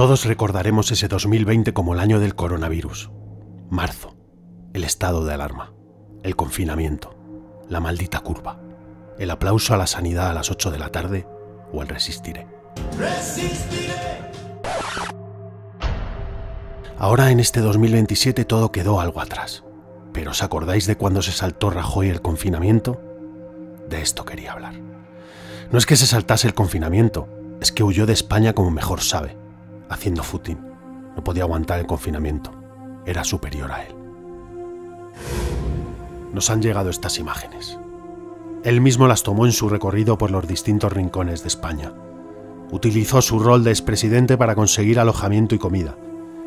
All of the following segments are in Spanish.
Todos recordaremos ese 2020 como el año del coronavirus. Marzo, el estado de alarma, el confinamiento, la maldita curva, el aplauso a la sanidad a las 8 de la tarde o el resistiré. ¡Resistiré! Ahora en este 2027 todo quedó algo atrás. Pero ¿os acordáis de cuando se saltó Rajoy el confinamiento? De esto quería hablar. No es que se saltase el confinamiento, es que huyó de España como mejor sabe, haciendo footing. No podía aguantar el confinamiento. Era superior a él. Nos han llegado estas imágenes. Él mismo las tomó en su recorrido por los distintos rincones de España. Utilizó su rol de expresidente para conseguir alojamiento y comida,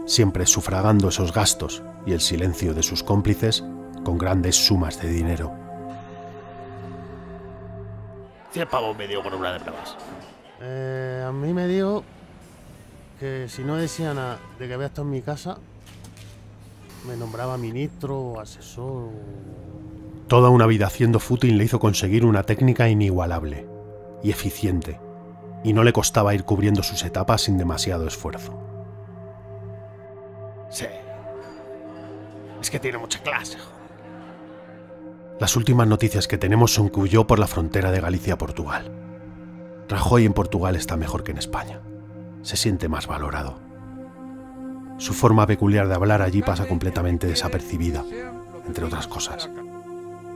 siempre sufragando esos gastos y el silencio de sus cómplices con grandes sumas de dinero. 100 pavos me dio por una de pruebas. Eh, a mí me dijo que si no decía nada de que había estado en mi casa, me nombraba ministro o asesor. Toda una vida haciendo footing le hizo conseguir una técnica inigualable y eficiente, y no le costaba ir cubriendo sus etapas sin demasiado esfuerzo. Sí. Es que tiene mucha clase. Las últimas noticias que tenemos son que huyó por la frontera de Galicia a Portugal. Rajoy en Portugal está mejor que en España. Se siente más valorado. Su forma peculiar de hablar allí pasa completamente desapercibida, entre otras cosas.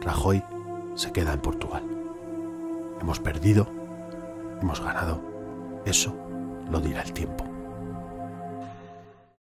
Rajoy se queda en Portugal. Hemos perdido, hemos ganado. Eso lo dirá el tiempo.